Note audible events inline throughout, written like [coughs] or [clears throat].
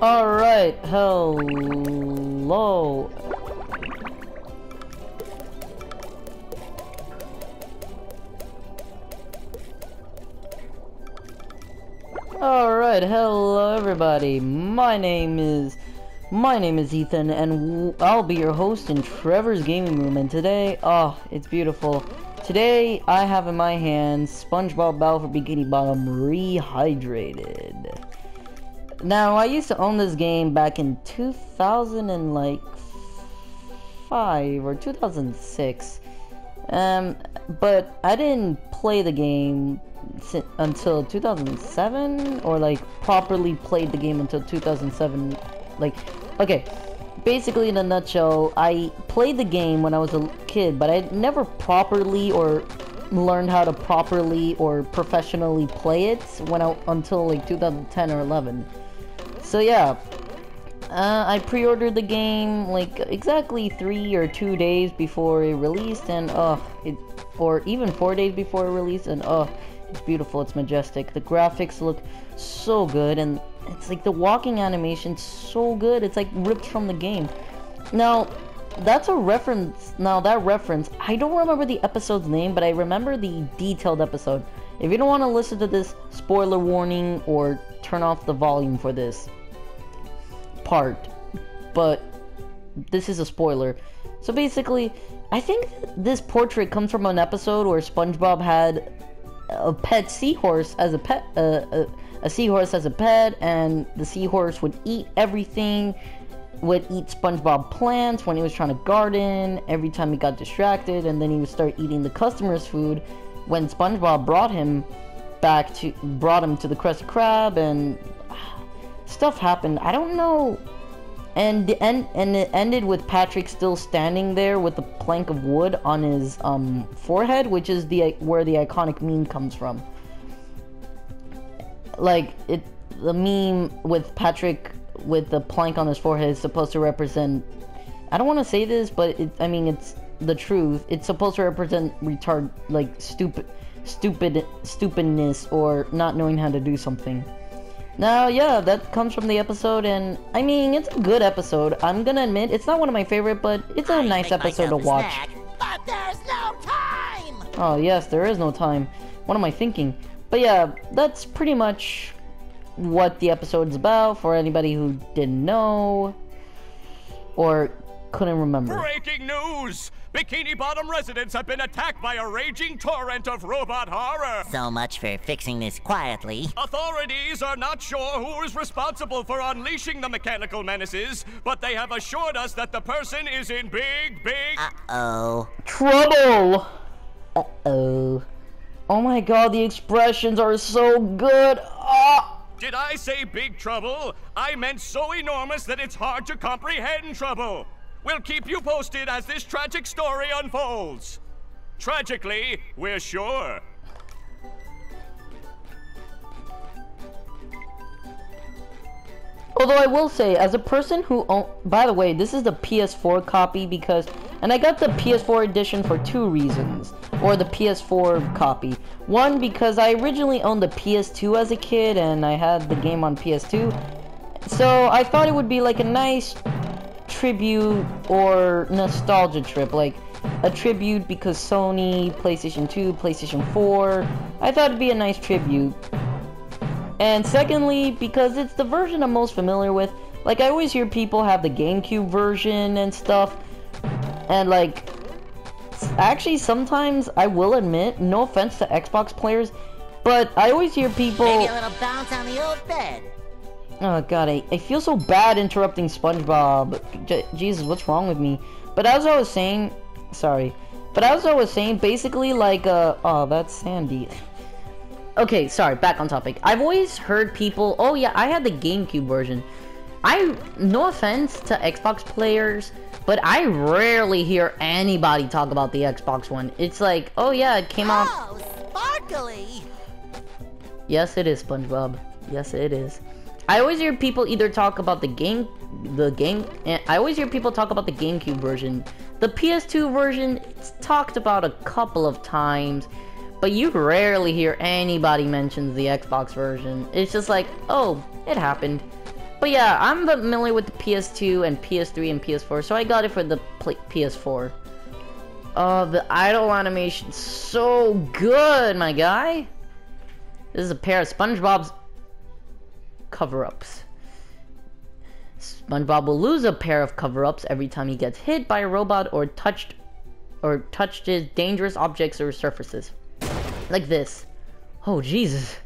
Alright, hello. Alright, hello everybody. My name is my name is Ethan and I'll be your host in Trevor's Gaming Room and today, oh, it's beautiful. Today I have in my hands SpongeBob Battle for Bikini Bottom Rehydrated. Now, I used to own this game back in 2000 and like 5 or 2006. Um, but I didn't play the game until 2007 or like properly played the game until 2007 like okay basically in a nutshell I played the game when I was a kid but I never properly or learned how to properly or professionally play it when I until like 2010 or 11 so yeah uh, I pre-ordered the game like exactly three or two days before it released and oh, it or even four days before it released and oh, it's beautiful, it's majestic. The graphics look so good, and it's like the walking animation so good. It's like ripped from the game. Now, that's a reference. Now, that reference, I don't remember the episode's name, but I remember the detailed episode. If you don't want to listen to this, spoiler warning, or turn off the volume for this part. But this is a spoiler. So basically, I think this portrait comes from an episode where SpongeBob had a pet seahorse as a pet, uh, a, a seahorse as a pet, and the seahorse would eat everything, would eat SpongeBob plants when he was trying to garden, every time he got distracted, and then he would start eating the customer's food when SpongeBob brought him back to, brought him to the Krusty Krab, and stuff happened. I don't know and the end and it ended with Patrick still standing there with a plank of wood on his um, forehead, which is the where the iconic meme comes from. Like it, the meme with Patrick with the plank on his forehead is supposed to represent. I don't want to say this, but it, I mean it's the truth. It's supposed to represent retard, like stupid, stupid, stupidness, or not knowing how to do something. Now, yeah, that comes from the episode, and I mean, it's a good episode. I'm gonna admit, it's not one of my favorite, but it's a I nice episode to watch. Snack, but there's no time! Oh, yes, there is no time. What am I thinking? But yeah, that's pretty much what the episode's about for anybody who didn't know or couldn't remember. Breaking news! Bikini Bottom residents have been attacked by a raging torrent of robot horror. So much for fixing this quietly. Authorities are not sure who is responsible for unleashing the mechanical menaces, but they have assured us that the person is in big, big... Uh-oh. Trouble! Uh-oh. Oh my god, the expressions are so good! Ah! Did I say big trouble? I meant so enormous that it's hard to comprehend trouble. We'll keep you posted as this tragic story unfolds. Tragically, we're sure. Although I will say, as a person who own, by the way, this is the PS4 copy because, and I got the PS4 edition for two reasons, or the PS4 copy. One, because I originally owned the PS2 as a kid, and I had the game on PS2, so I thought it would be like a nice tribute or nostalgia trip, like a tribute because Sony, PlayStation 2, PlayStation 4. I thought it'd be a nice tribute. And secondly, because it's the version I'm most familiar with. Like, I always hear people have the GameCube version and stuff. And, like, actually, sometimes I will admit, no offense to Xbox players, but I always hear people. Maybe a little bounce on the old bed. Oh god, I, I feel so bad interrupting SpongeBob. J Jesus, what's wrong with me? But as I was saying, sorry. But as I was saying, basically like, uh, oh, that's Sandy. [laughs] okay, sorry, back on topic. I've always heard people, oh yeah, I had the GameCube version. I, no offense to Xbox players, but I rarely hear anybody talk about the Xbox One. It's like, oh yeah, it came out. Oh, sparkly! Yes, it is, SpongeBob. Yes, it is. I always hear people either talk about the game, the game, eh, and I always hear people talk about the GameCube version. The PS2 version, it's talked about a couple of times, but you rarely hear anybody mentions the Xbox version. It's just like, oh, it happened. But yeah, I'm familiar with the PS2 and PS3 and PS4, so I got it for the PS4. Oh, the idle animation so good, my guy. This is a pair of SpongeBob's cover-ups. SpongeBob will lose a pair of cover-ups every time he gets hit by a robot or touched or touched his dangerous objects or surfaces. Like this. Oh Jesus.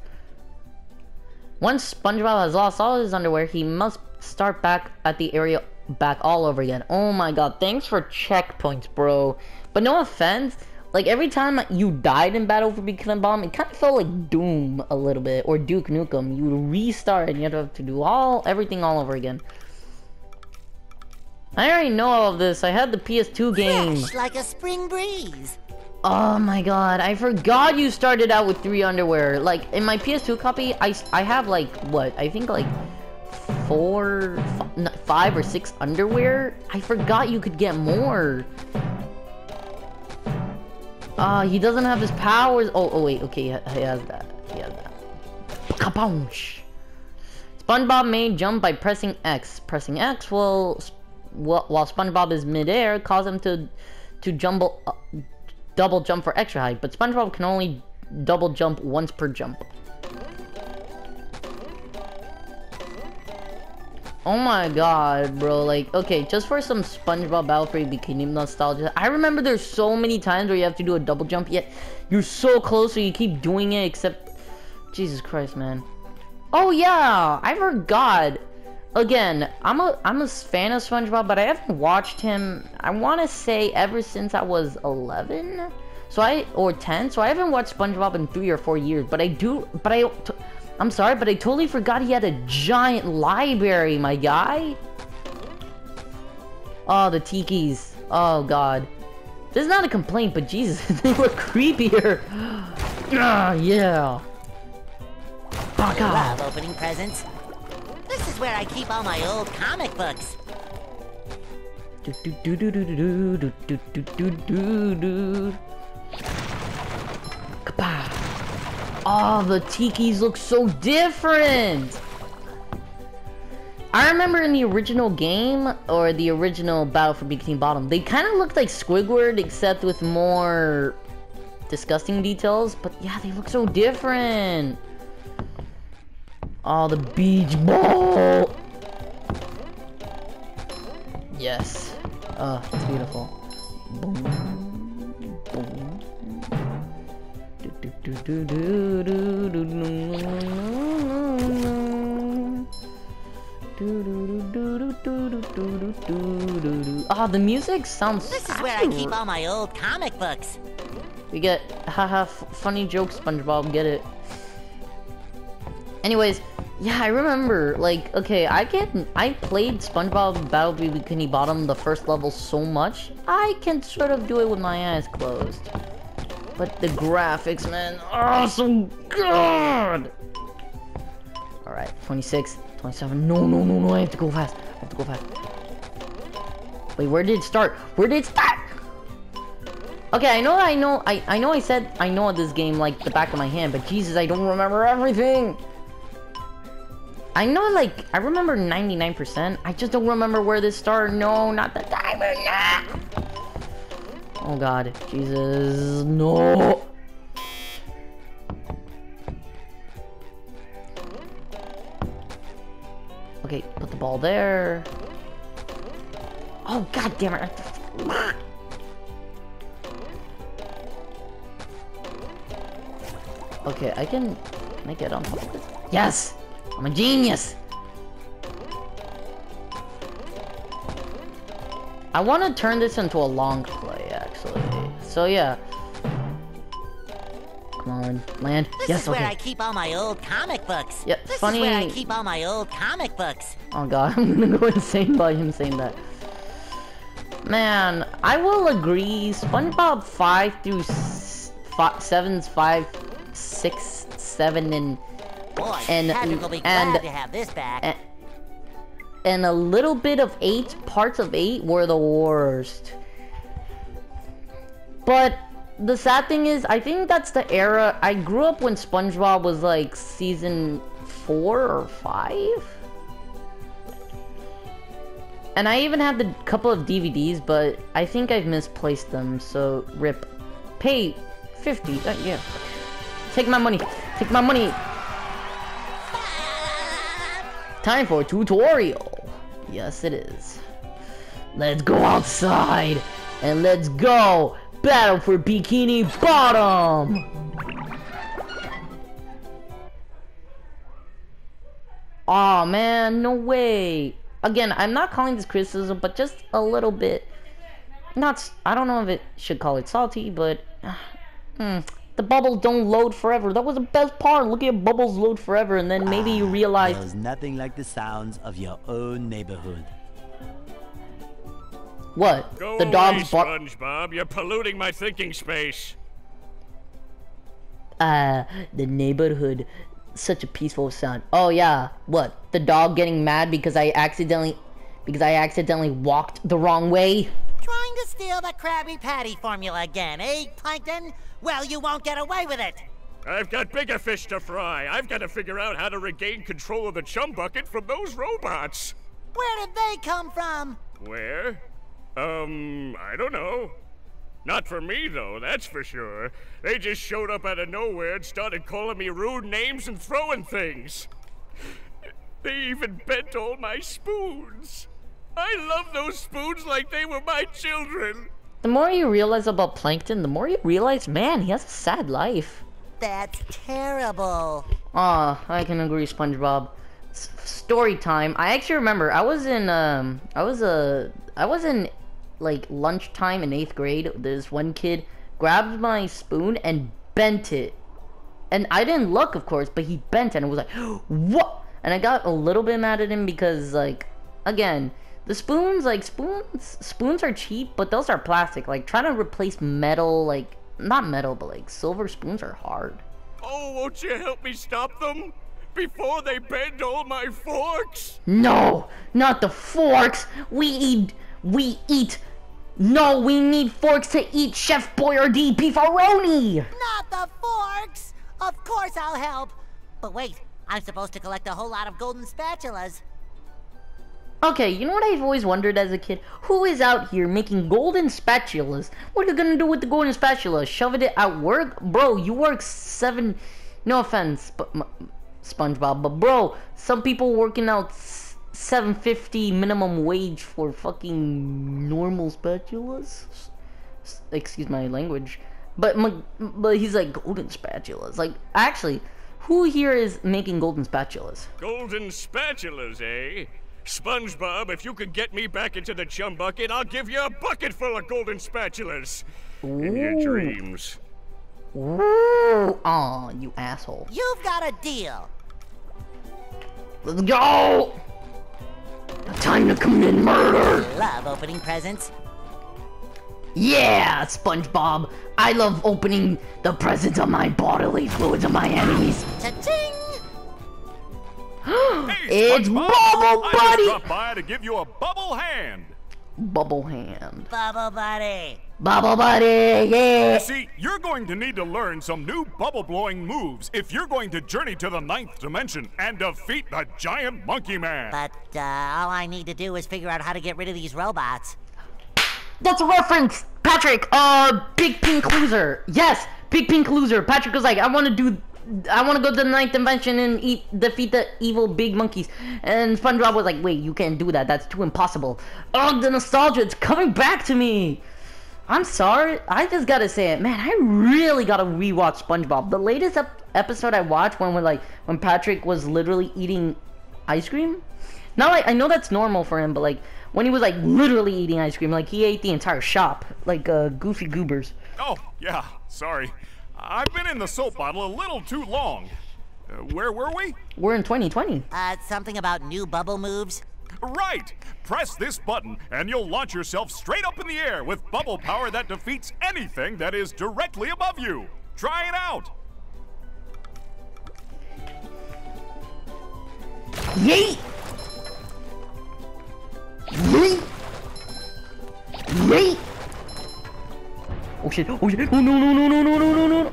Once SpongeBob has lost all his underwear, he must start back at the area back all over again. Oh my god, thanks for checkpoints, bro. But no offense, like every time you died in Battle for Bikini Bomb, it kind of felt like Doom a little bit, or Duke Nukem. You would restart and you have to do all everything all over again. I already know all of this. I had the PS2 game. Fresh like a spring breeze. Oh my god, I forgot you started out with three underwear. Like, in my PS2 copy, I, I have like, what, I think like four, f five or six underwear? I forgot you could get more. Ah, uh, he doesn't have his powers. Oh, oh wait, okay, he has that. He has that. Kabounch! SpongeBob may jump by pressing X. Pressing X will, while SpongeBob is midair, cause him to, to jumble, uh, double jump for extra height, but SpongeBob can only double jump once per jump. Oh my god, bro. Like, okay, just for some SpongeBob Battle for Bikini nostalgia. I remember there's so many times where you have to do a double jump, yet you're so close, so you keep doing it, except... Jesus Christ, man. Oh, yeah! I forgot. Again, I'm a I'm a fan of SpongeBob, but I haven't watched him. I want to say ever since I was 11, so I or 10. So I haven't watched SpongeBob in three or four years. But I do. But I, I'm sorry, but I totally forgot he had a giant library, my guy. Oh, the tikis. Oh God, this is not a complaint, but Jesus, they look creepier. Ah, yeah. Fuck off. Love opening presents. This is where I keep all my old comic books. Do do do do do do do do do do do do. Kapow! Oh, the tikis look so different. I remember in the original game or the original Battle for Bikini Bottom, they kind of looked like Squidward except with more disgusting details. But yeah, they look so different. Oh, the beach ball! Yes. Oh, it's beautiful. Boom. Do, do, do, do, do, do, Ah, the music sounds. This is where I keep all my old comic books. We get haha funny jokes, SpongeBob. Get it? Anyways, yeah, I remember, like, okay, I can I played SpongeBob Battle Baby Bikini Bottom, the first level, so much, I can sort of do it with my eyes closed. But the graphics, man, are so good! Alright, 26, 27, no, no, no, no, I have to go fast, I have to go fast. Wait, where did it start? Where did it start? Okay, I know, I know, I, I know I said I know this game like the back of my hand, but Jesus, I don't remember everything! I know, like, I remember 99%. I just don't remember where this started. No, not the timer. Nah. Oh, God. Jesus. No. Okay, put the ball there. Oh, God damn it. Okay, I can... Can I get on? Yes! I'm a genius! I want to turn this into a long play, actually. So, yeah. Come on, land. This yes, is okay. where I keep all my old comic books. Yeah, this funny. is where I keep all my old comic books. Oh god, [laughs] I'm gonna go insane by him saying that. Man, I will agree. SpongeBob 5 through 7's 5, 6, 7, and Boy, and Patrick will be and, glad to have this back. And, and a little bit of eight parts of eight were the worst. But the sad thing is, I think that's the era. I grew up when SpongeBob was like season four or five. And I even had the couple of DVDs, but I think I've misplaced them, so rip. Pay 50, uh, yeah. Take my money, take my money. Time for a tutorial. Yes, it is. Let's go outside, and let's go battle for Bikini Bottom. Aw, oh, man, no way. Again, I'm not calling this criticism, but just a little bit. Not, I don't know if it should call it salty, but [sighs] hmm, the bubbles don't load forever. That was the best part. Look at bubbles load forever, and then maybe you realize. There's nothing like the sounds of your own neighborhood. What? Go the dog's away, SpongeBob. You're polluting my thinking space. Uh, the neighborhood such a peaceful sound. Oh yeah, what? The dog getting mad because I accidentally because I accidentally walked the wrong way? Trying to steal the Krabby Patty formula again, eh, Plankton? Well, you won't get away with it. I've got bigger fish to fry. I've got to figure out how to regain control of the chum bucket from those robots. Where did they come from? Where? Um, I don't know. Not for me, though, that's for sure. They just showed up out of nowhere and started calling me rude names and throwing things. They even bent all my spoons. I love those spoons like they were my children. The more you realize about Plankton, the more you realize, man, he has a sad life. That's terrible. Ah, oh, I can agree, SpongeBob. S story time. I actually remember I was in um I was a uh, I was in like lunchtime in eighth grade, this one kid grabbed my spoon and bent it. And I didn't look, of course, but he bent it and was like, [gasps] what? And I got a little bit mad at him because, like, again, the spoons, like, spoons, spoons are cheap, but those are plastic. Like, trying to replace metal, like, not metal, but like silver spoons are hard. Oh, won't you help me stop them? Before they bend all my forks? No, not the forks. We eat, we eat no, we need forks to eat Chef Boyardee beefaroni! Not the forks! Of course I'll help! But wait, I'm supposed to collect a whole lot of golden spatulas. Okay, you know what I've always wondered as a kid? Who is out here making golden spatulas? What are you gonna do with the golden spatula? Shove it at work? Bro, you work seven... No offense, but SpongeBob, but bro, some people working out 750 minimum wage for fucking normal spatulas. Excuse my language. But but he's like golden spatulas. Like actually, who here is making golden spatulas? Golden spatulas, eh? SpongeBob, if you can get me back into the chum bucket, I'll give you a bucket full of golden spatulas. Ooh. In your dreams. Ooh. Aw, you asshole. You've got a deal. Let's go! Time to commit murder! Love opening presents. Yeah, SpongeBob! I love opening the presents of my bodily fluids of my enemies. Cha-ching! Hey, it's Bubble Buddy! I just dropped by to give you a bubble hand. Bubble hand. Bubble Buddy. Bubble Buddy, yeah! You see, you're going to need to learn some new bubble blowing moves if you're going to journey to the ninth dimension and defeat the giant monkey man. But uh, all I need to do is figure out how to get rid of these robots. That's a reference, Patrick. Uh, Big Pink Loser. Yes, Big Pink Loser. Patrick was like, I want to do I want to go to the ninth dimension and eat defeat the evil big monkeys. And Fun SpongeBob was like, wait, you can't do that. That's too impossible. Oh, the nostalgia, it's coming back to me. I'm sorry. I just gotta say it, man. I really gotta rewatch SpongeBob. The latest ep episode I watched when when like when Patrick was literally eating ice cream. Now like I know that's normal for him, but like when he was like literally eating ice cream, like he ate the entire shop, like uh, Goofy Goobers. Oh yeah, sorry. I've been in the soap bottle a little too long. Uh, where were we? We're in 2020. Uh, something about new bubble moves? Right! Press this button and you'll launch yourself straight up in the air with bubble power that defeats anything that is directly above you. Try it out! Yeet! Yeet! Yeet! Oh shit, oh shit, oh no, no, no, no, no, no, no, no.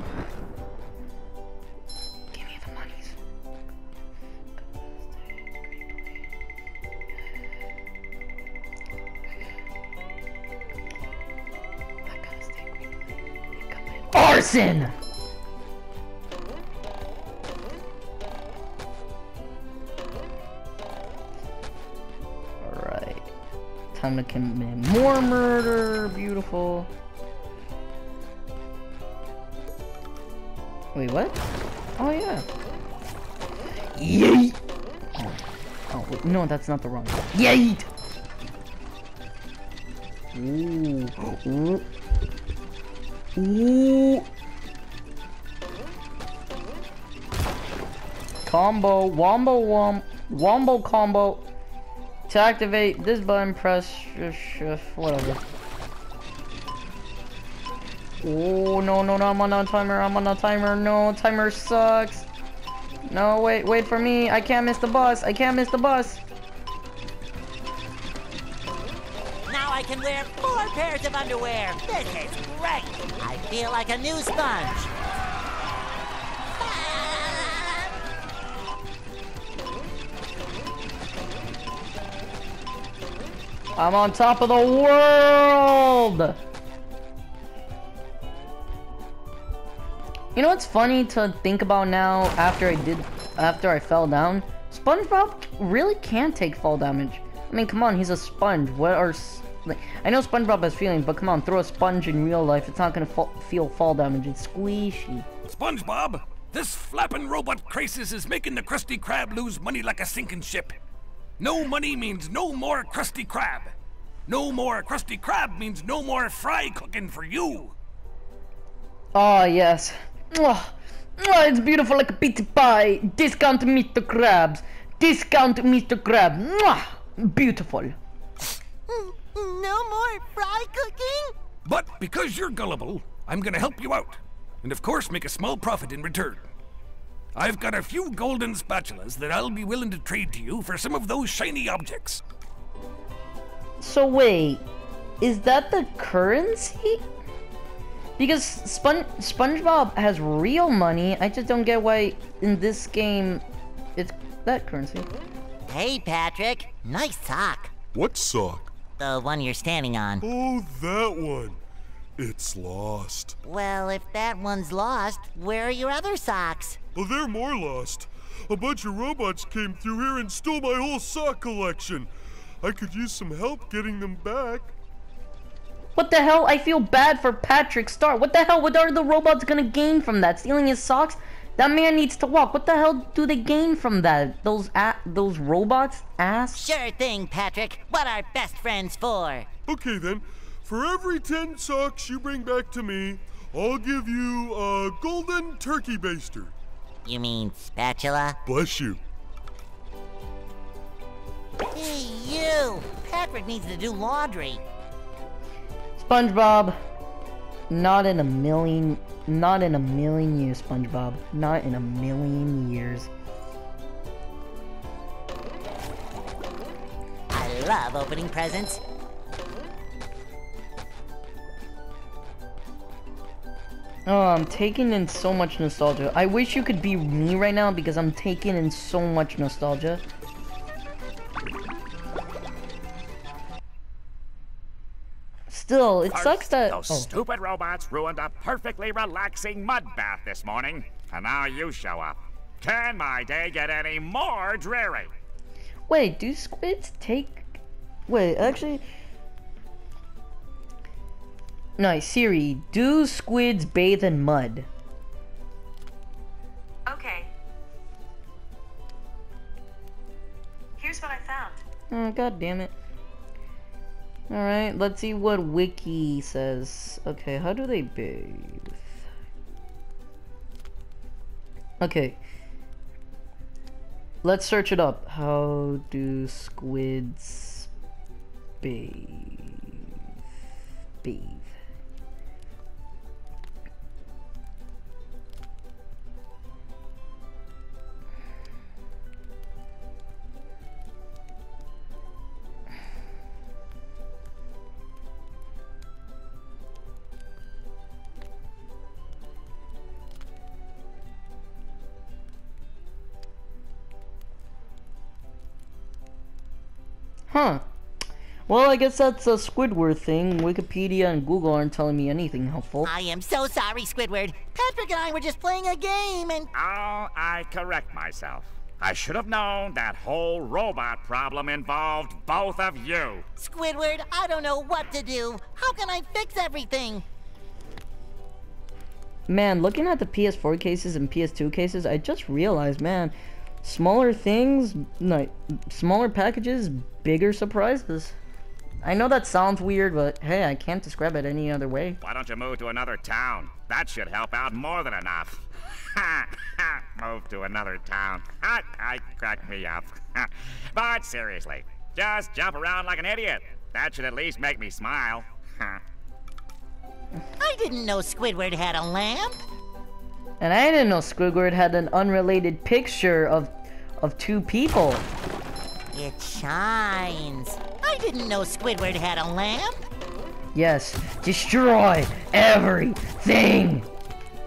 Arson! Alright. Time to commit more murder. Beautiful. Wait, what? Oh, yeah. Yeet! Oh, oh wait, no, that's not the wrong one. Yeet! Ooh. Ooh. Ooh. Combo, wombo wom, wombo combo. To activate this button, press shift, whatever. Oh, no, no, no, I'm on a timer, I'm on a timer, no, timer sucks. No, wait, wait for me, I can't miss the bus, I can't miss the bus. Now I can wear four pairs of underwear. This is great. I feel like a new sponge. I'm on top of the world! You know what's funny to think about now after I did, after I fell down? SpongeBob really can take fall damage. I mean, come on, he's a sponge. What are... Like, I know SpongeBob has feelings, but come on, throw a sponge in real life. It's not gonna feel fall damage. It's squishy. SpongeBob, this flapping robot crisis is making the Krusty Krab lose money like a sinking ship. No money means no more Krusty Krab. No more Krusty Krab means no more fry cooking for you. Oh, yes. Mwah. Mwah, it's beautiful like a pizza pie. Discount Mr. Krabs. Discount Mr. Krab. Mwah. Beautiful. No more fry cooking? But because you're gullible, I'm gonna help you out. And of course make a small profit in return. I've got a few golden spatulas that I'll be willing to trade to you for some of those shiny objects. So wait, is that the currency? Because Spon SpongeBob has real money. I just don't get why in this game it's that currency. Hey, Patrick. Nice sock. What sock? The one you're standing on. Oh, that one. It's lost. Well, if that one's lost, where are your other socks? Oh, they're more lost. A bunch of robots came through here and stole my whole sock collection. I could use some help getting them back. What the hell? I feel bad for Patrick Star. What the hell? What are the robots gonna gain from that? Stealing his socks? That man needs to walk. What the hell do they gain from that? Those a those robots? Ass? Sure thing, Patrick. What are best friends for? Okay then, for every 10 socks you bring back to me, I'll give you a golden turkey baster. You mean spatula? Bless you. Hey, you! Patrick needs to do laundry. SpongeBob. Not in a million. Not in a million years, SpongeBob. Not in a million years. I love opening presents. Oh, I'm taking in so much nostalgia. I wish you could be me right now because I'm taking in so much nostalgia. Still, it sucks that. Those Oh. stupid robots ruined a perfectly relaxing mud bath this morning, and now you show up. Can my day get any more dreary? Wait, do squids take... Wait, actually... Nice, Siri, do squids bathe in mud? Okay. Here's what I found. Oh, god damn it. Alright, let's see what Wiki says. Okay, how do they bathe? Okay. Let's search it up. How do squids bathe? Bathe. Huh. Well, I guess that's a Squidward thing. Wikipedia and Google aren't telling me anything helpful. I am so sorry, Squidward. Patrick and I were just playing a game and. Oh, I correct myself. I should have known that whole robot problem involved both of you. Squidward, I don't know what to do. How can I fix everything? Man, looking at the PS4 cases and PS2 cases, I just realized, man, smaller things, like smaller packages, bigger surprises. I know that sounds weird, but hey, I can't describe it any other way. Why don't you move to another town? That should help out more than enough. Ha ha ha! Move to another town. I crack me up. [laughs] but seriously, just jump around like an idiot. That should at least make me smile. [laughs] I didn't know Squidward had a lamp. And I didn't know Squidward had an unrelated picture of of two people. It shines. I didn't know Squidward had a lamp. Yes, destroy everything.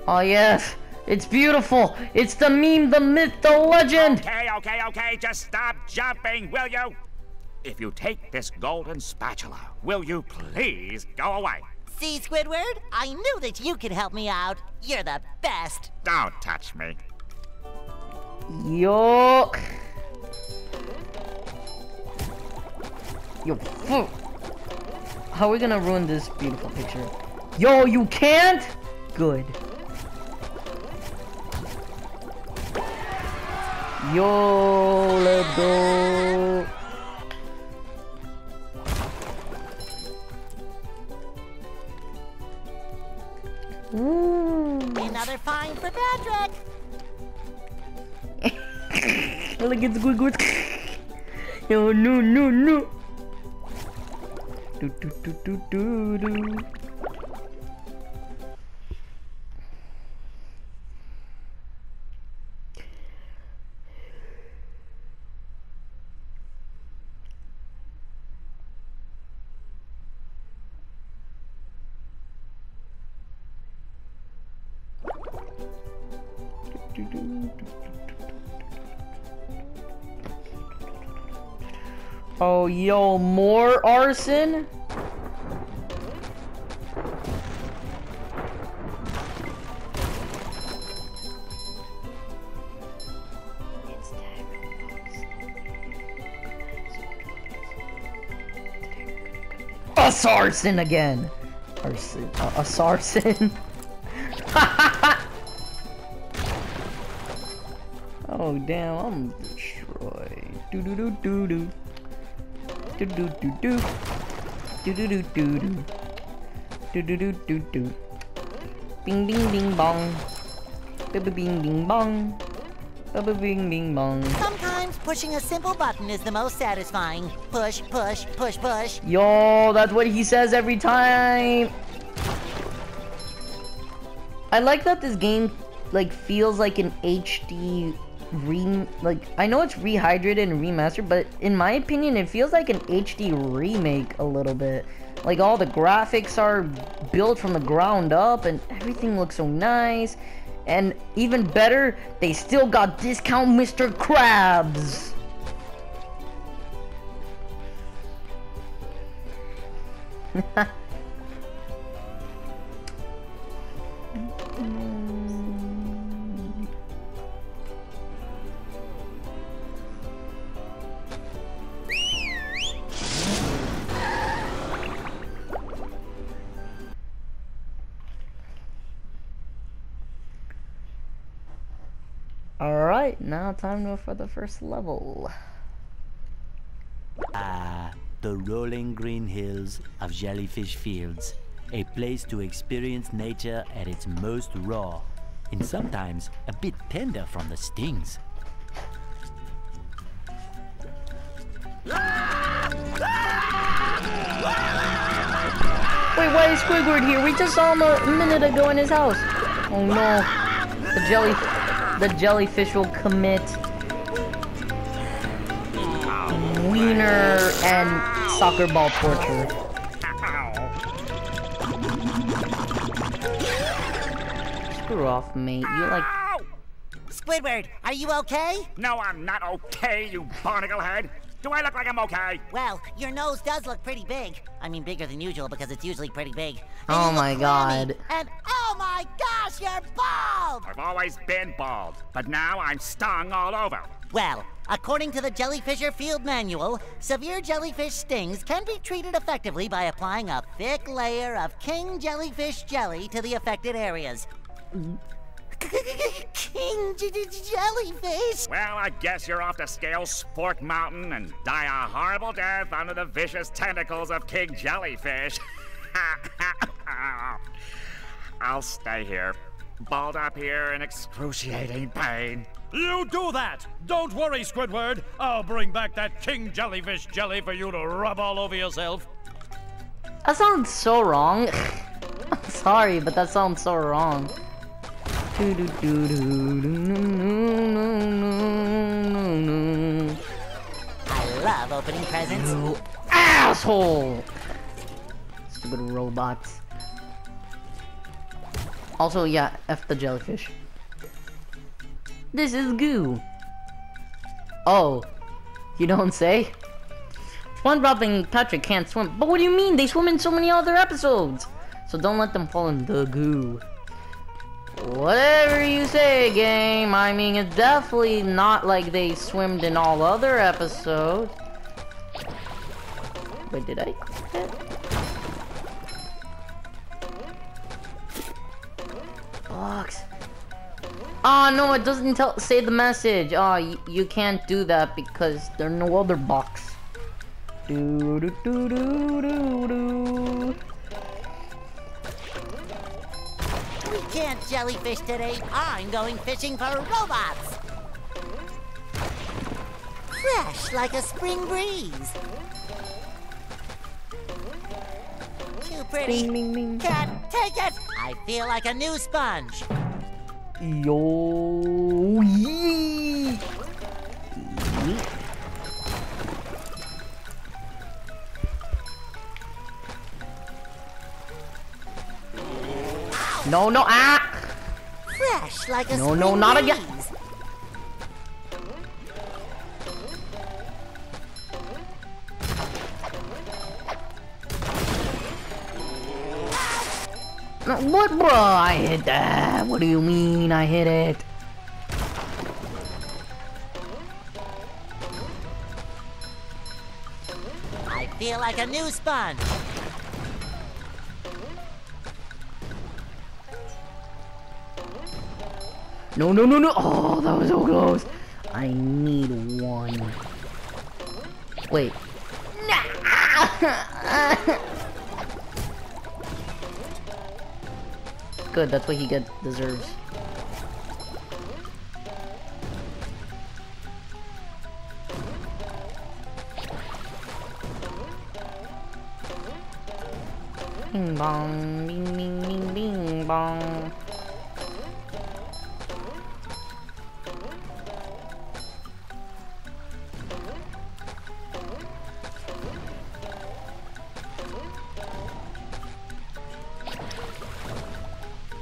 Oh yes, it's beautiful. It's the meme, the myth, the legend. Okay, okay, okay, just stop jumping, will you? If you take this golden spatula, will you please go away? See, Squidward? I knew that you could help me out. You're the best. Don't touch me. Yuck. Yo, hmm. How are we gonna ruin this beautiful picture? Yo, you can't? Good. Yo, let's go. Ooh. Another fine for Patrick. [laughs] Look, it's good, good. Yo, no, no, no. Do, do, do, do, do, do. Oh, yo, more arson? A sarson again! Arson. Uh, a sarson. [laughs] oh damn, I'm destroyed. Do do do do do. Do do do do. Do do do do do. Do do do do do. Bing bing bing bong. Bing bing bing bong. Bing bing bing bong. Sometimes pushing a simple button is the most satisfying. Push, push, push, push. Yo, that's what he says every time. I like that this game like feels like an HD re like I know it's rehydrated and remastered, but in my opinion, it feels like an HD remake a little bit. Like all the graphics are built from the ground up, and everything looks so nice. And even better, they still got discount Mr. Krabs. [laughs] now time for the first level. Ah, the rolling green hills of Jellyfish Fields. A place to experience nature at its most raw, and sometimes a bit tender from the stings. Wait, why is Squidward here? We just saw him a minute ago in his house. Oh no. The jelly the jellyfish will commit wiener and soccer ball torture. Screw off, mate. You're like... Squidward, are you okay? No, I'm not okay, you barnacle head. Do I look like I'm okay? Well, your nose does look pretty big. I mean, bigger than usual because it's usually pretty big. And Oh my. God. And oh my gosh, you're bald! I've always been bald, but now I'm stung all over. Well, according to the Jellyfisher Field Manual, severe jellyfish stings can be treated effectively by applying a thick layer of king jellyfish jelly to the affected areas. King j- j- jellyfish? Well, I guess you're off to scale Spork Mountain and die a horrible death under the vicious tentacles of King Jellyfish. [laughs] I'll stay here, balled up here in excruciating pain. You do that! Don't worry, Squidward. I'll bring back that king jellyfish jelly for you to rub all over yourself. That sounds so wrong. I'm [laughs] sorry, but that sounds so wrong. I love opening presents. You asshole! Stupid robots. Also, yeah, F the jellyfish. This is goo. Oh, you don't say? SpongeBob and Patrick can't swim. But what do you mean? They swim in so many other episodes. So don't let them fall in the goo. Whatever you say, game. I mean, it's definitely not like they swimmed in all other episodes. Wait, did I? Box. Oh ah, no, it doesn't tell say the message. Oh, you can't do that because there's no other box. Do do do do do do. Can't jellyfish today. I'm going fishing for robots. Fresh like a spring breeze. Too pretty. Bing, bing, bing. Can't take it. I feel like a new sponge. Yo. Yee. No, no, ah! Fresh like a No, no, not again. What, bro? I hit that. What do you mean I hit it? I feel like a new sponge. No, no, no, no. Oh, that was so close. I need one. Wait. [laughs] Good, that's what he get deserves. Bing bong, bing bing bing bing bong.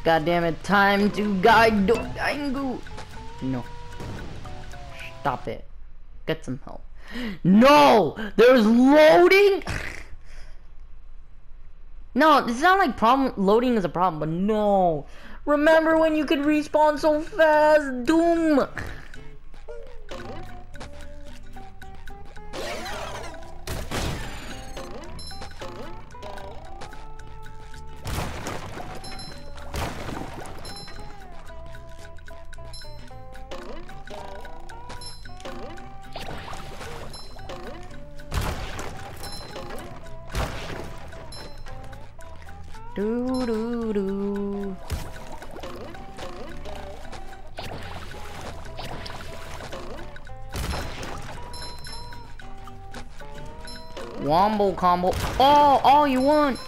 God damn it, time to guide Dodangu. No. Stop it. Get some help. No! There's loading! No, it's not like problem loading is a problem, but no. Remember when you could respawn so fast? Doom! Wombo combo. Oh, all you want.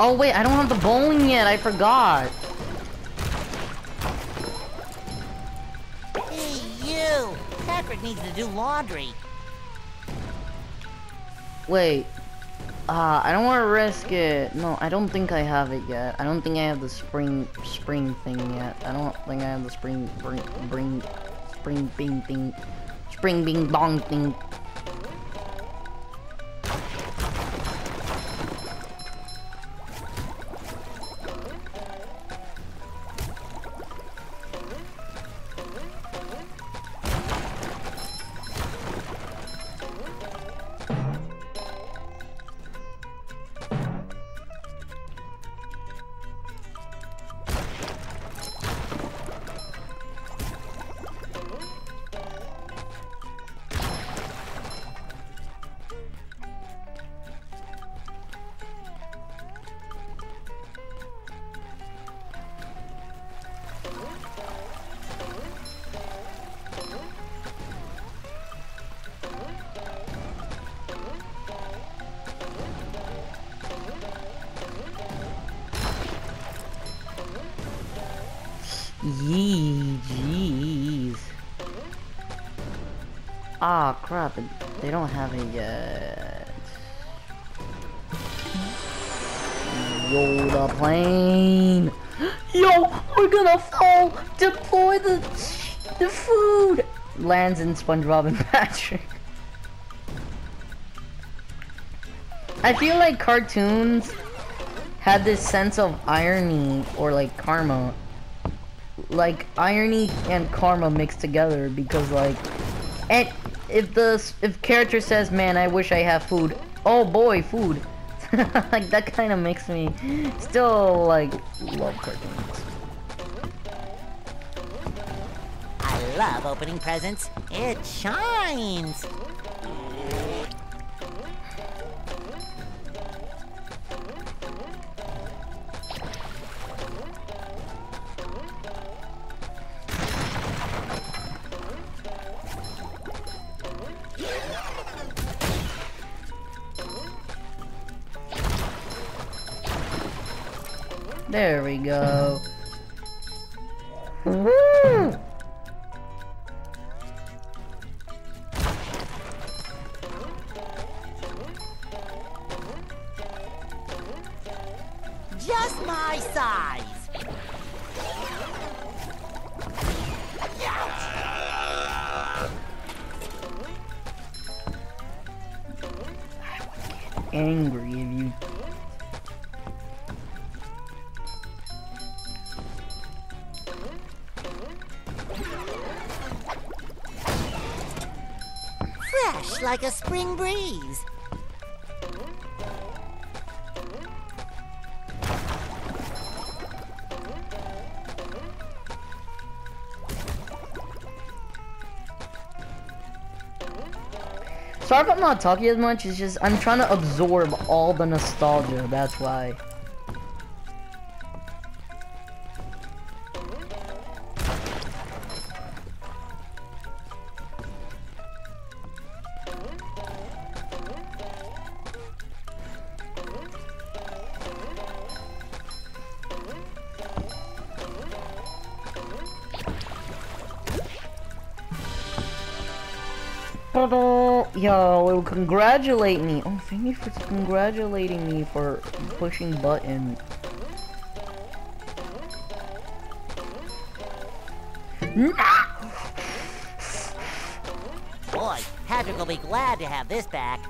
Oh wait, I don't have the bowling yet. I forgot. Hey, you! Patrick needs to do laundry. Wait. Uh, I don't want to risk it. No, I don't think I have it yet. I don't think I have the spring spring thing yet. I don't think I have the spring spring spring spring bing thing, spring bing bong thing. SpongeBob and [laughs] Patrick. I feel like cartoons had this sense of irony or like karma. Like irony and karma mixed together because like and if the if character says man i wish i have food oh boy food. [laughs] Like that kind of makes me still like love cartoons love opening presents. It shines. there we go not talking as much it's just i'm trying to absorb all the nostalgia that's why Ta-da! Yo, will congratulate me. Oh, thank you for congratulating me for pushing button. Boy, Patrick will be glad to have this back.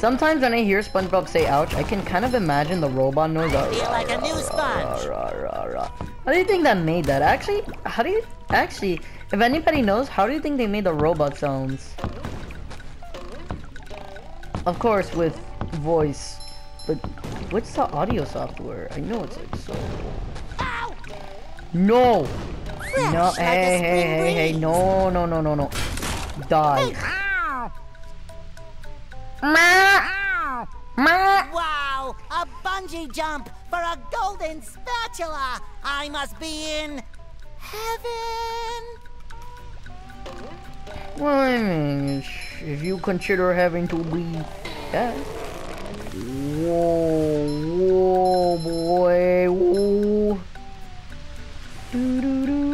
Sometimes when I hear SpongeBob say ouch, I can kind of imagine the robot noise. I feel like a new sponge. How do you think that made that? Actually, how do you... Actually, if anybody knows, how do you think they made the robot sounds? Of course, with voice. But what's the audio software? I know it's like so... Ow! No! Fresh No, like hey, hey, hey, hey, no, no, no, no, no. die. I must be in heaven. Well, I mean, if you consider having to be that. Whoa, whoa, boy, whoa. Doo -doo -doo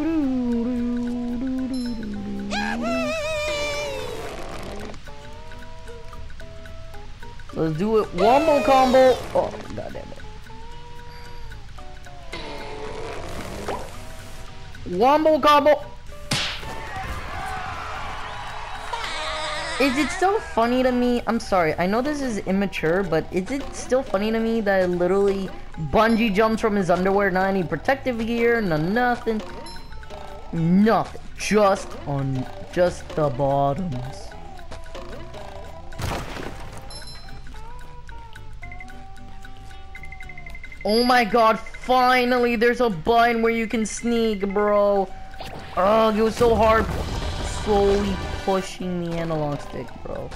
Let's do it. One combo. Oh, god damn it. Wombo gobble! Is it still funny to me? I'm sorry. I know this is immature, but is it still funny to me that it literally bungee jumps from his underwear, not any protective gear, no nothing, nothing, just on just the bottoms. Oh my god, finally there's a button where you can sneak, bro. Oh, it was so hard slowly pushing the analog stick, bro.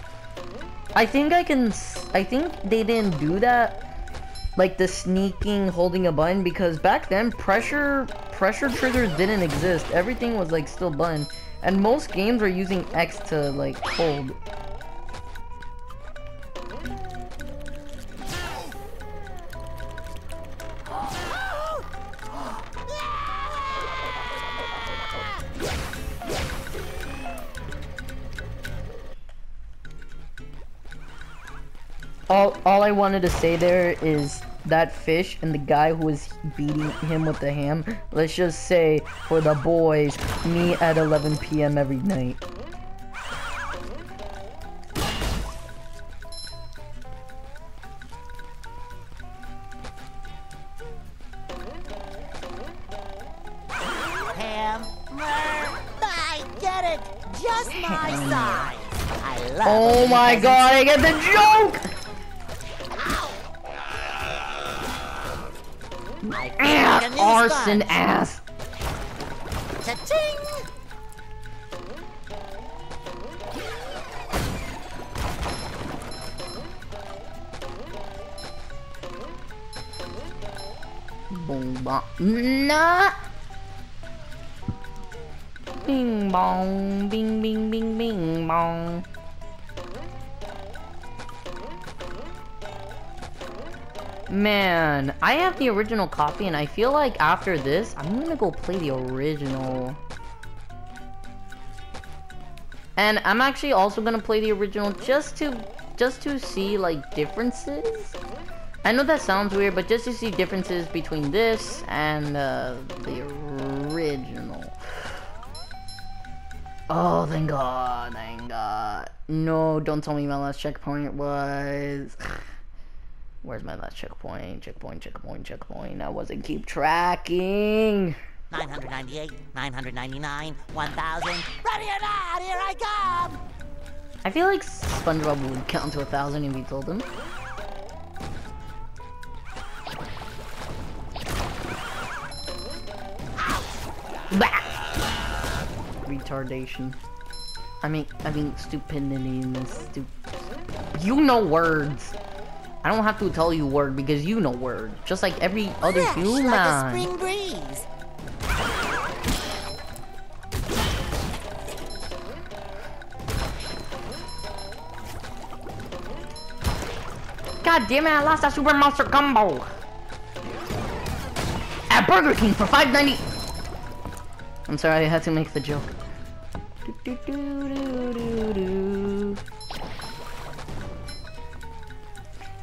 I think I can, I think they didn't do that, like the sneaking, holding a button, because back then, pressure, pressure triggers didn't exist. Everything was like still button. And most games are using X to like hold. All, all I wanted to say there is that fish and the guy who was beating him with the ham. Let's just say for the boys, me at 11 p.m. every night. I get it! Just my size! I love Oh my god, I get the joke! I feel like a new Arson ass. Cha-ching! Boom bong. Nah. Bing bong. Bing bing bing bing bong. Man, I have the original copy and I feel like after this, I'm gonna go play the original. And I'm actually also gonna play the original just to just to see like differences. I know that sounds weird, but just to see differences between this and uh, the original. Oh, thank God, thank God. No, don't tell me my last checkpoint was... Where's my last checkpoint? Checkpoint, checkpoint, checkpoint. I wasn't keep tracking. 998, 999, 1000. Ready or not, here I come! I feel like SpongeBob would count to a thousand if you told him. Bah! Retardation. I mean, I mean, stupidity in this You know words. I don't have to tell you word because you know word. Just like every other Fresh human. like a spring breeze. God damn it, I lost that Super Monster combo! At Burger King for 5.90. I'm sorry, I had to make the joke. Do, do, do,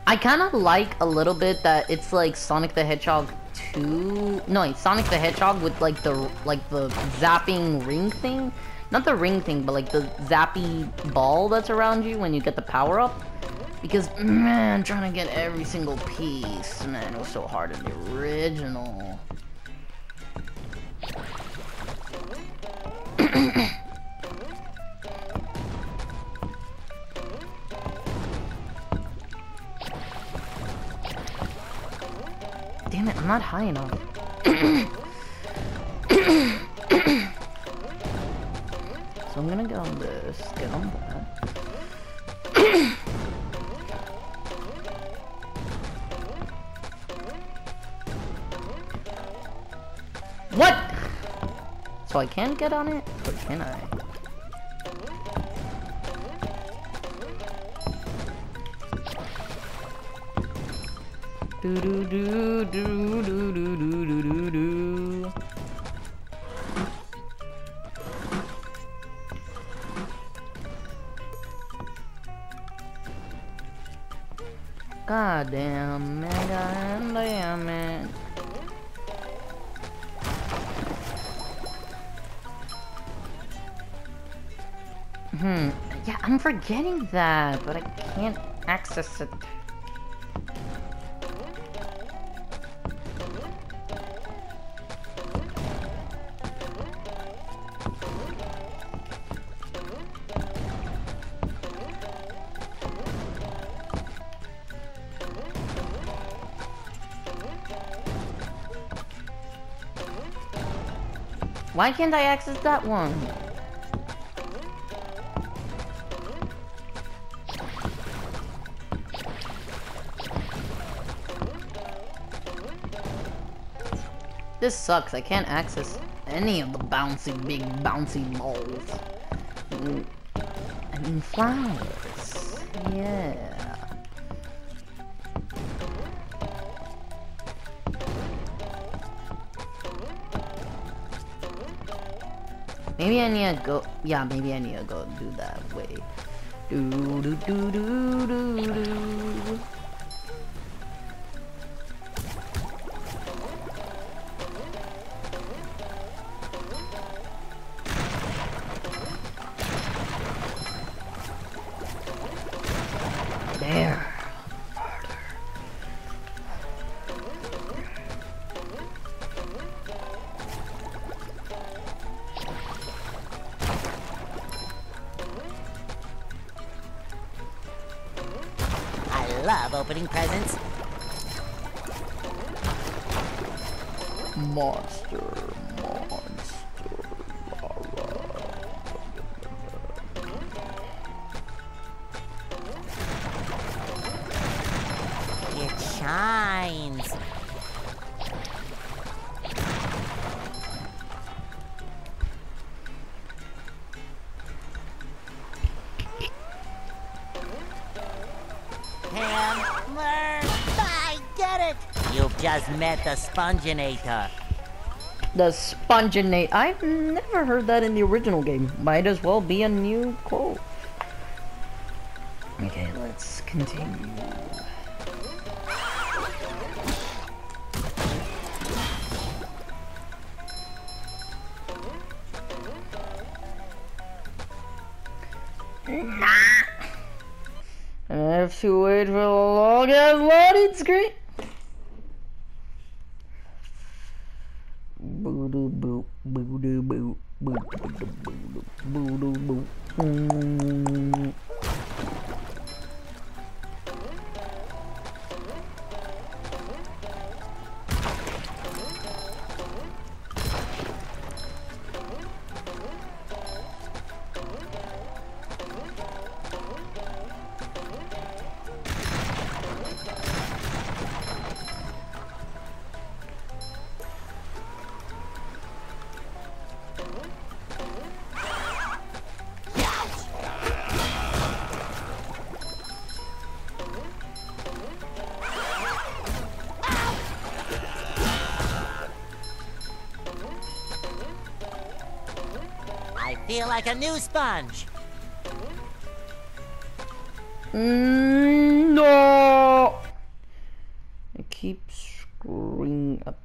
I kind of like a little bit that it's like Sonic the Hedgehog 2. No, Sonic the Hedgehog with like the like the zapping ring thing. Not the ring thing, but like the zappy ball that's around you when you get the power up. Because man, trying to get every single piece, man, it was so hard in the original. [clears throat] I'm not high enough. [coughs] so I'm gonna get on this, get on that. [coughs] what? So I can't get on it? Or can I? Do do do do do do do do do. God damn, mega damn it. Hmm. Yeah, I'm forgetting that, but I can't access it. Why can't I access that one? This sucks. I can't access any of the bouncy, big bouncy balls. I mean flowers. Yeah. Maybe I need to go. Yeah, maybe I need to go do that way. Do do do do do do. Met the Sponginator. The Sponginate. I've never heard that in the original game. Might as well be a new quote. Okay, let's continue. I have to wait for the long ass loading screen. Like a new sponge. Mm, no. I keep screwing up.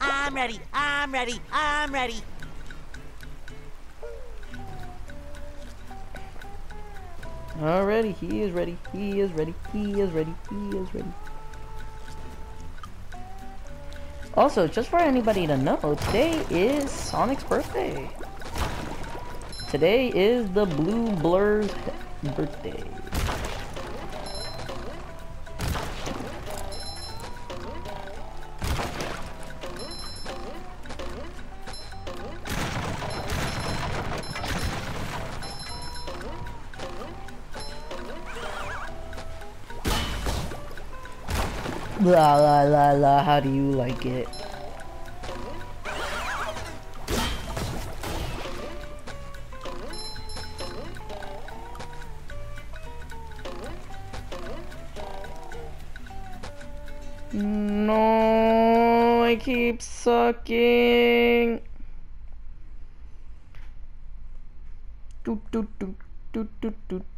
I'm ready, I'm ready, I'm ready. Alrighty, he is ready. He is ready. He is ready. He is ready. Also, just for anybody to know, today is Sonic's birthday. Today is the Blue Blur's birthday. La la la la, how do you like it? No, I keep sucking. Doot, doot, doot, doot, doot, doot.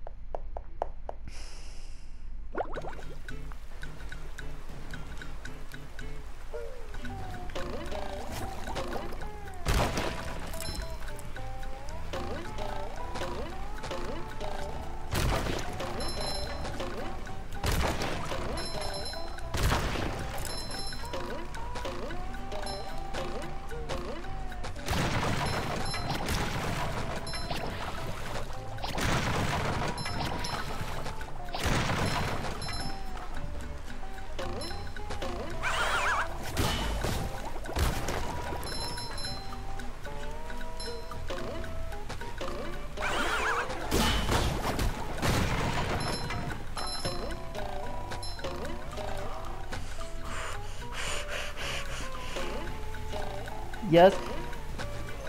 Yes.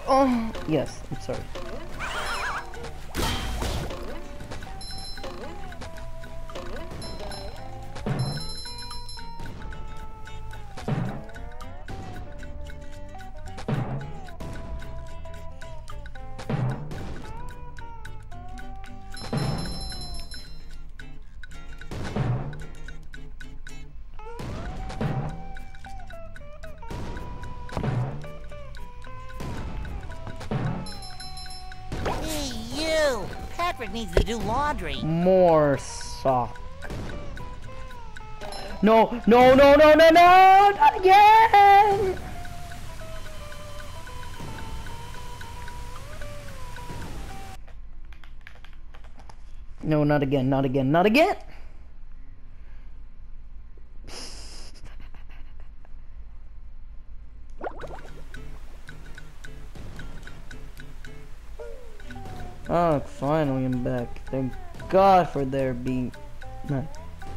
Oh, yes. Needs to do laundry. More sock. No, no, no, no, no, no! Not again! No, not again, not again, not again! God for there being...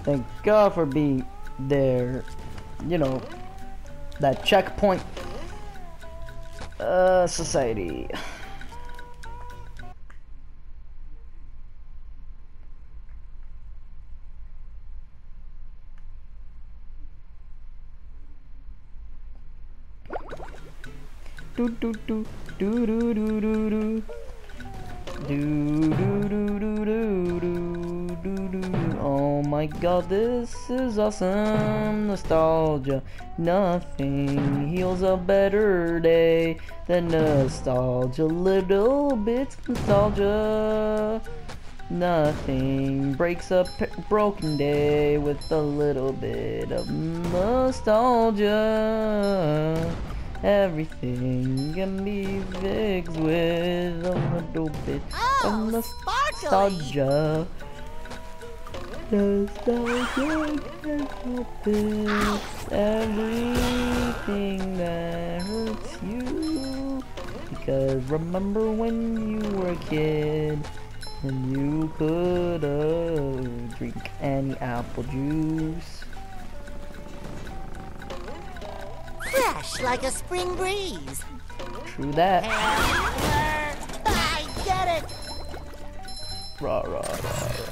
Thank God for being there. You know, that checkpoint. Uh, society. Do do do do do do do do. Do, do, do, do, my god, this is awesome nostalgia. Nothing heals a better day than nostalgia. Little bits of nostalgia. Nothing breaks a broken day with a little bit of nostalgia. Everything can be fixed with a little bit Oh, of sparkly. Nostalgia. Nostalgia can help fix everything that hurts you. Because remember when you were a kid and you could uh, drink any apple juice. Fresh like a spring breeze. True that. I get it. Rah, rah, rah,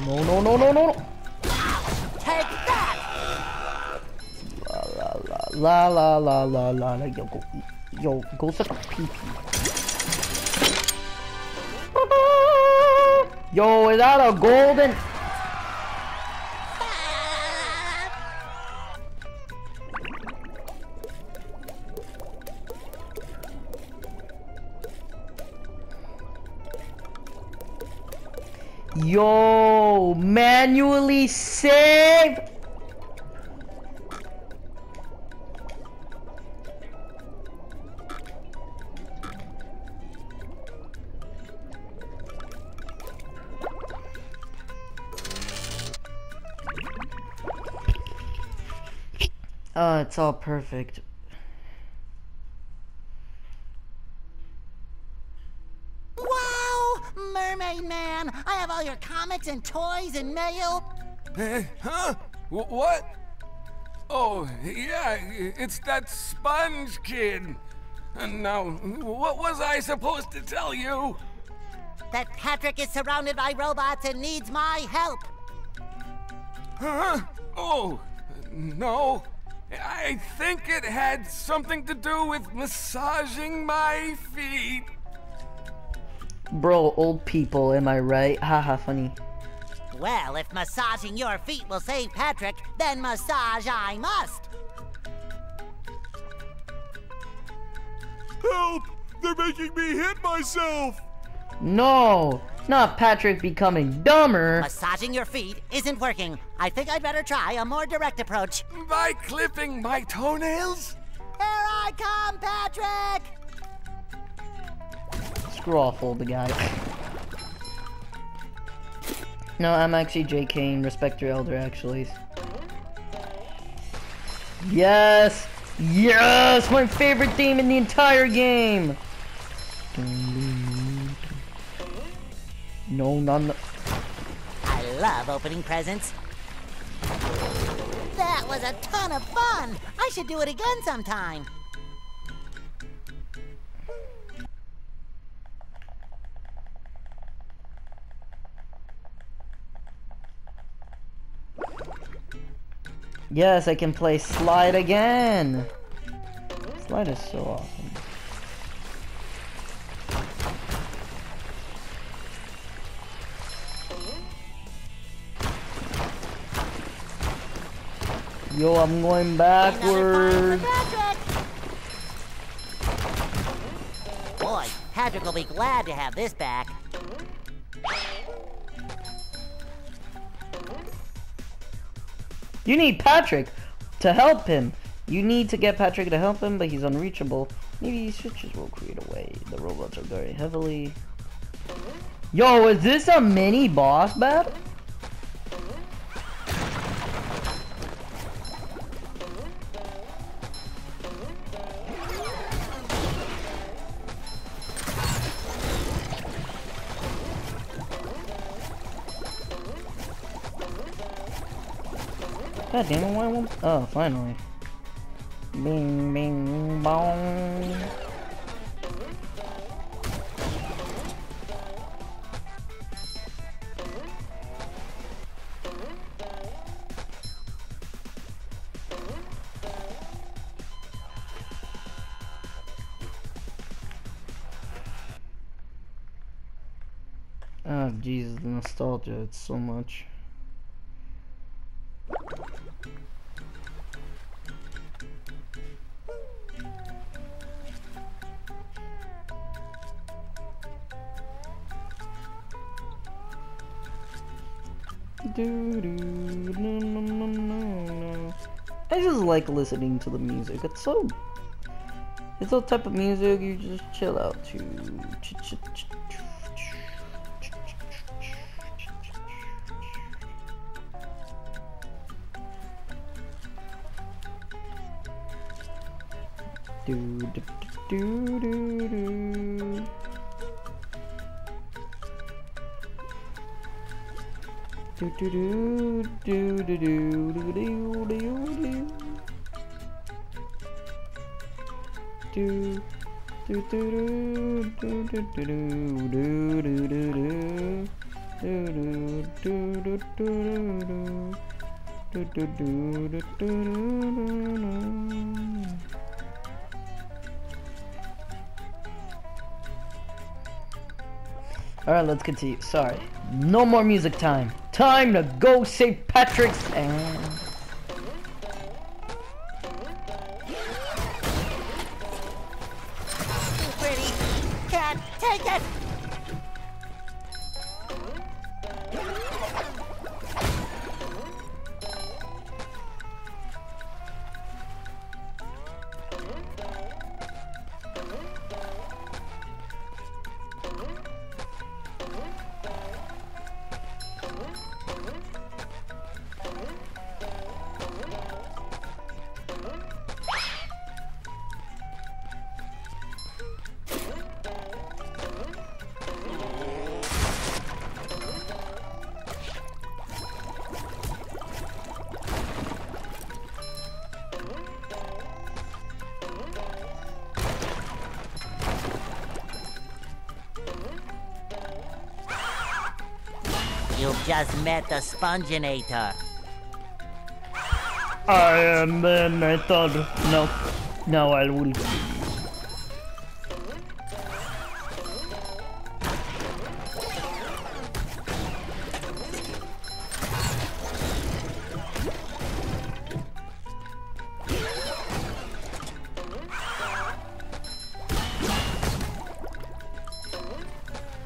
rah. No, no, no, no, no. Take that. La, la, la, la, la, la, la, la. Yo, go, yo, go suck a pee pee. Yo, is that a golden? Yo, manually save. Oh, it's all perfect. All your comics and toys and mail. Eh, huh? Wh- what? Oh, yeah, it's that sponge kid. And now, what was I supposed to tell you? That Patrick is surrounded by robots and needs my help. Huh? Oh, no. I think it had something to do with massaging my feet. Bro, old people, am I right? Haha, funny. Well, if massaging your feet will save Patrick, then massage I must. Help! They're making me hit myself! No, not Patrick becoming dumber. Massaging your feet isn't working. I think I'd better try a more direct approach. By clipping my toenails? Here I come, Patrick! Screw off, old guy. No, I'm actually JKing. Respect your elder, actually. Yes! Yes! My favorite theme in the entire game! No, none. I love opening presents. That was a ton of fun! I should do it again sometime. Yes, I can play Slide again! Slide is so awesome. Yo, I'm going backwards. Boy, Patrick will be glad to have this back. You need Patrick to help him. You need to get Patrick to help him, but he's unreachable. Maybe switches will create a way. The robots are very heavily. Yo, is this a mini boss battle? God damn it, why won't... Oh, finally. Bing, bing, bong. Oh, Jesus, the nostalgia, it's so much. Like listening to the music. It's so. It's the type of music you just chill out to. Do, do, do. Do do do do do do do do Alright, let's continue. Sorry. No more music time. Time to go St. Patrick's and... just met the Sponginator. I am then I thought no. I will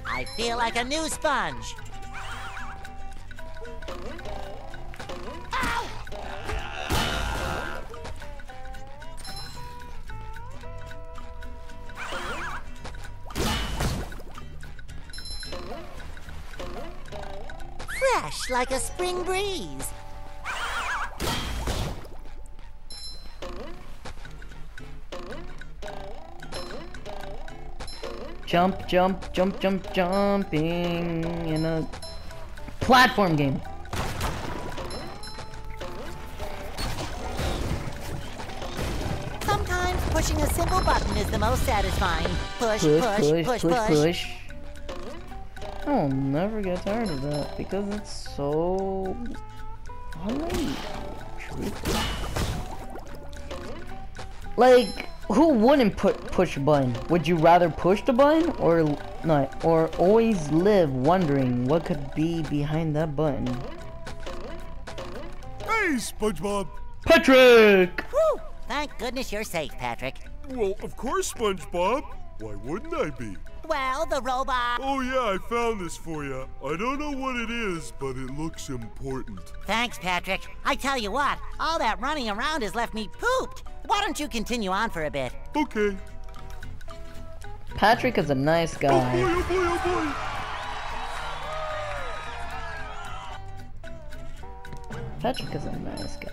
I feel like a new sponge. Like a spring breeze. jump, jump, jump, jump, jumping in a platform game. Sometimes pushing a single button is the most satisfying. Push, Push, push, push, push. push. I'll never get tired of that because it's so funny. Like, who wouldn't put push a button? Would you rather push the button or not, or always live wondering what could be behind that button? Hey, SpongeBob. Patrick! Whew! Thank goodness you're safe, Patrick. Well, of course, SpongeBob. Why wouldn't I be? Well, the robot. Oh yeah, I found this for you. I don't know what it is, but it looks important. Thanks, Patrick. I tell you what, all that running around has left me pooped. Why don't you continue on for a bit? Okay. Patrick is a nice Oh guy. boy, oh boy, oh boy. Patrick is a nice guy.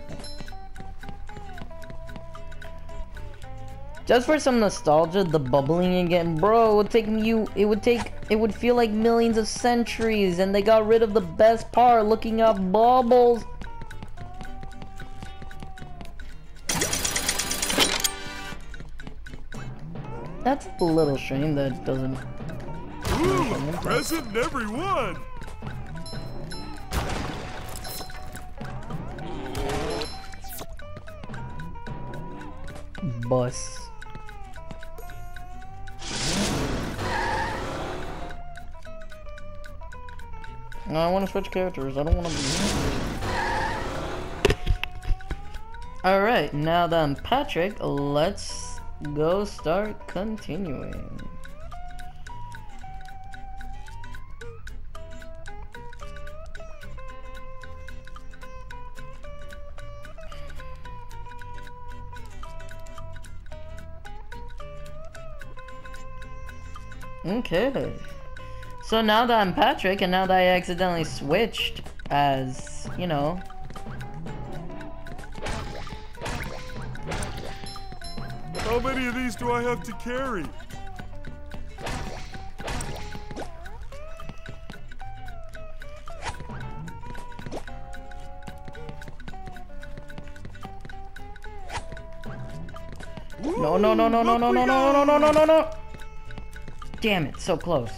Just for some nostalgia, the bubbling again, bro, it would take you, it would take, it would feel like millions of centuries, and they got rid of the best part, looking up bubbles. That's a little shame that it doesn't. Ooh, present in every one. Bus. No, I want to switch characters. I don't want to be. Alright, now I'm Patrick, let's go start continuing. Okay. So now that I'm Patrick, and now that I accidentally switched as, you know... How many of these do I have to carry? No, no, no, no, no, no, no, no, no, no, no, no, no! Damn it, so close.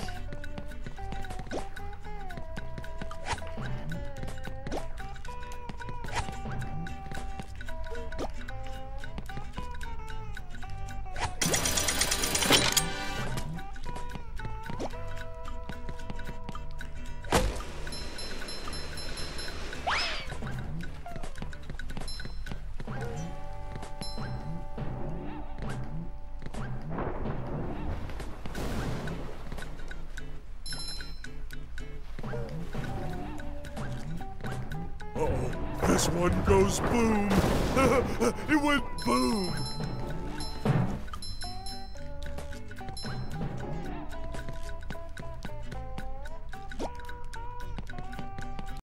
Boom. [laughs] it went